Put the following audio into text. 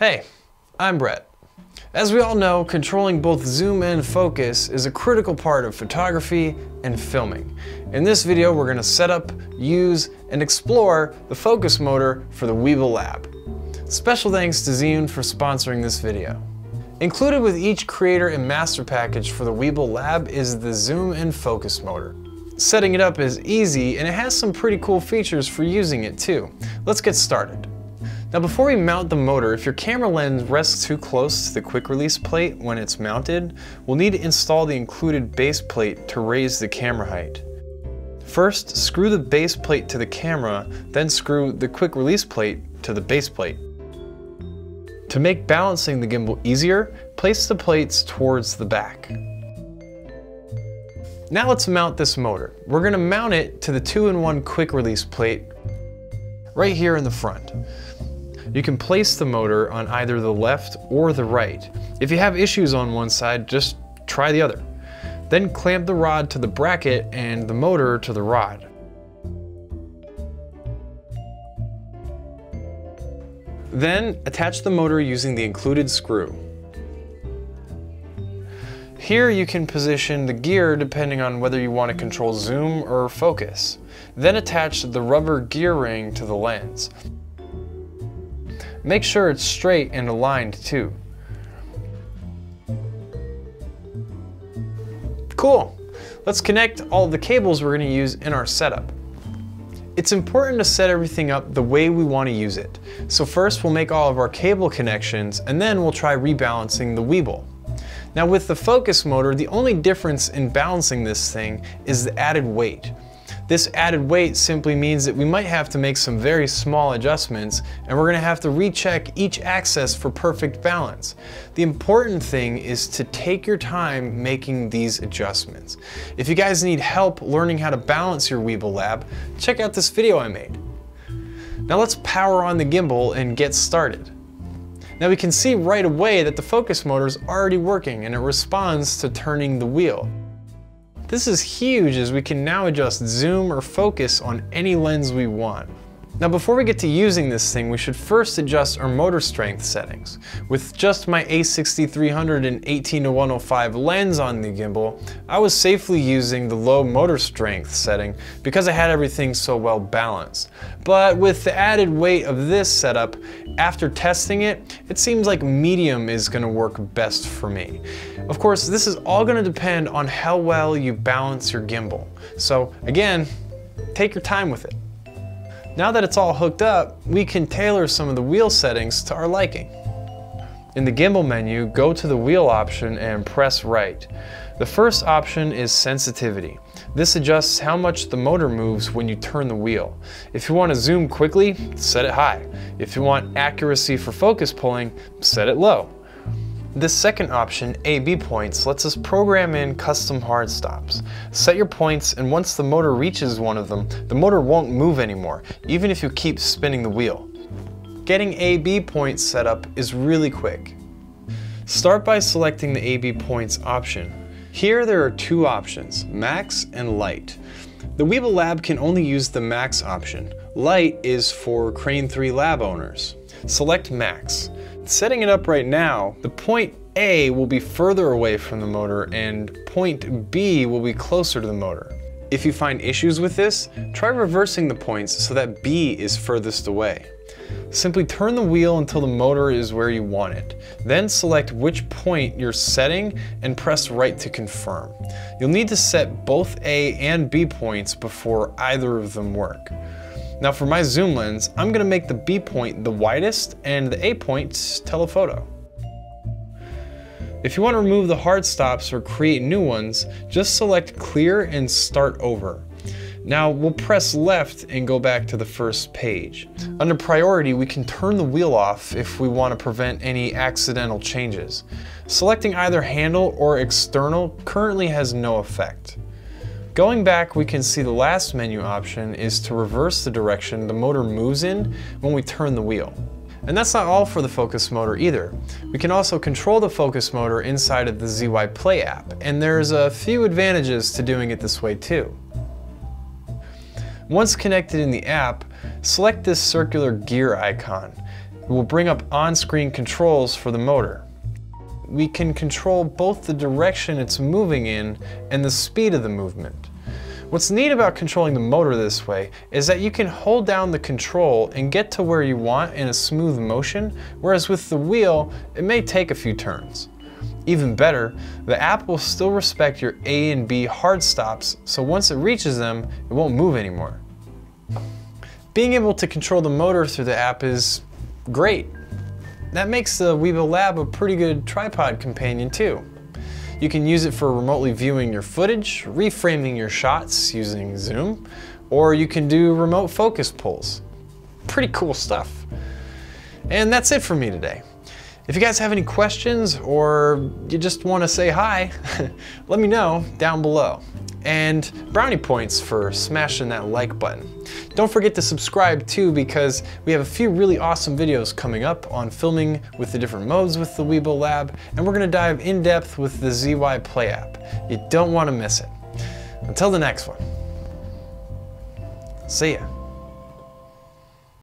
Hey, I'm Brett. As we all know, controlling both zoom and focus is a critical part of photography and filming. In this video, we're gonna set up, use, and explore the focus motor for the Weebill Lab. Special thanks to Zhiyun for sponsoring this video. Included with each creator and master package for the Weebill Lab is the zoom and focus motor. Setting it up is easy and it has some pretty cool features for using it too. Let's get started. Now before we mount the motor, if your camera lens rests too close to the quick release plate when it's mounted, we'll need to install the included base plate to raise the camera height. First, screw the base plate to the camera, then screw the quick release plate to the base plate. To make balancing the gimbal easier, place the plates towards the back. Now let's mount this motor. We're gonna mount it to the two-in-one quick release plate right here in the front. You can place the motor on either the left or the right. If you have issues on one side, just try the other. Then clamp the rod to the bracket and the motor to the rod. Then attach the motor using the included screw. Here you can position the gear depending on whether you want to control zoom or focus. Then attach the rubber gear ring to the lens. Make sure it's straight and aligned too. Cool. Let's connect all the cables we're going to use in our setup. It's important to set everything up the way we want to use it. So first we'll make all of our cable connections and then we'll try rebalancing the Weebill. Now with the focus motor, the only difference in balancing this thing is the added weight. This added weight simply means that we might have to make some very small adjustments and we're gonna have to recheck each axis for perfect balance. The important thing is to take your time making these adjustments. If you guys need help learning how to balance your Weebill Lab, check out this video I made. Now let's power on the gimbal and get started. Now we can see right away that the focus motor is already working and it responds to turning the wheel. This is huge as we can now adjust zoom or focus on any lens we want. Now before we get to using this thing, we should first adjust our motor strength settings. With just my a6300 and 18-105 lens on the gimbal, I was safely using the low motor strength setting because I had everything so well balanced. But with the added weight of this setup, after testing it, it seems like medium is gonna work best for me. Of course, this is all gonna depend on how well you balance your gimbal. So again, take your time with it. Now that it's all hooked up, we can tailor some of the wheel settings to our liking. In the gimbal menu, go to the wheel option and press right. The first option is sensitivity. This adjusts how much the motor moves when you turn the wheel. If you want to zoom quickly, set it high. If you want accuracy for focus pulling, set it low. This second option, AB points, lets us program in custom hard stops. Set your points and once the motor reaches one of them, the motor won't move anymore, even if you keep spinning the wheel. Getting AB points set up is really quick. Start by selecting the AB points option. Here there are two options, max and light. The Weebill Lab can only use the max option. Light is for Crane 3 lab owners. Select max. Setting it up right now, the point A will be further away from the motor and point B will be closer to the motor. If you find issues with this, try reversing the points so that B is furthest away. Simply turn the wheel until the motor is where you want it. Then select which point you're setting and press right to confirm. You'll need to set both A and B points before either of them work. Now for my zoom lens, I'm gonna make the B point the widest and the A point telephoto. If you want to remove the hard stops or create new ones, just select clear and start over. Now we'll press left and go back to the first page. Under priority, we can turn the wheel off if we want to prevent any accidental changes. Selecting either handle or external currently has no effect. Going back, we can see the last menu option is to reverse the direction the motor moves in when we turn the wheel. And that's not all for the focus motor either. We can also control the focus motor inside of the ZY Play app, and there's a few advantages to doing it this way too. Once connected in the app, select this circular gear icon. It will bring up on-screen controls for the motor. We can control both the direction it's moving in and the speed of the movement. What's neat about controlling the motor this way is that you can hold down the control and get to where you want in a smooth motion, whereas with the wheel, it may take a few turns. Even better, the app will still respect your A and B hard stops, so once it reaches them, it won't move anymore. Being able to control the motor through the app is great. That makes the Weebill Lab a pretty good tripod companion too. You can use it for remotely viewing your footage, reframing your shots using zoom, or you can do remote focus pulls. Pretty cool stuff. And that's it for me today. If you guys have any questions or you just want to say hi, let me know down below. And brownie points for smashing that like button. Don't forget to subscribe too because we have a few really awesome videos coming up on filming with the different modes with the Weebill Lab and we're going to dive in depth with the ZY Play app. You don't want to miss it. Until the next one, see ya.